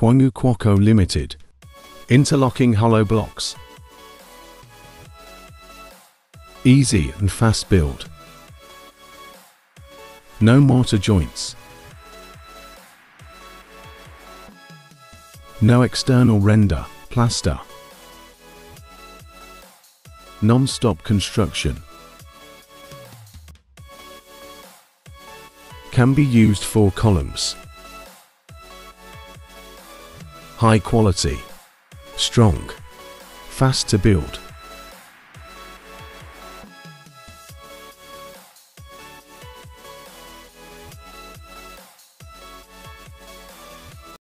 Kwangu Kwako Limited. Interlocking hollow blocks. Easy and fast build. No mortar joints. No external render, plaster. Non-stop construction. Can be used for columns. High quality. Strong. Fast to build.